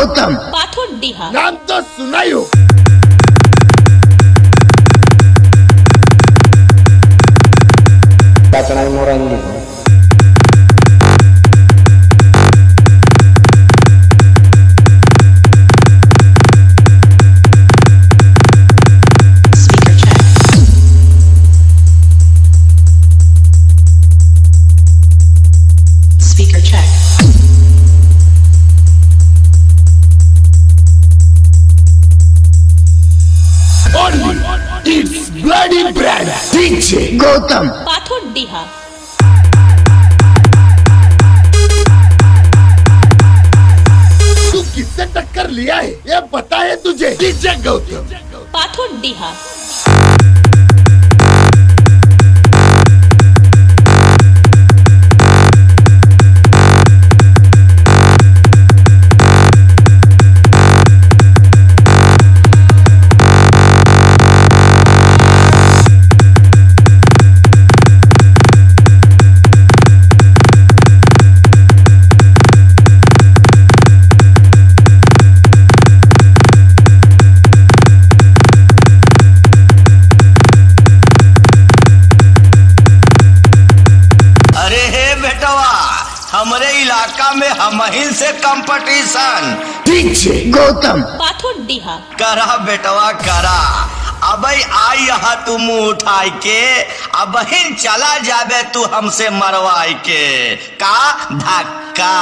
गौतम। पाथर डीहा। नाम तो सुना ही हो Kacang Only brand DJ Gautam. पाथर डीहा तू किससे टक्कर लिया है? ये पता है तुझे। डीजे गौतम। पाथर डीहा हमरे इलाका में हम से कंपटीशन पीछे गौतम। पाथर डीहा करा बेटवा करा। अब आई यहाँ तू मुँह उठाई के अब चला जाबे तू हमसे मरवाई के का? धक्का।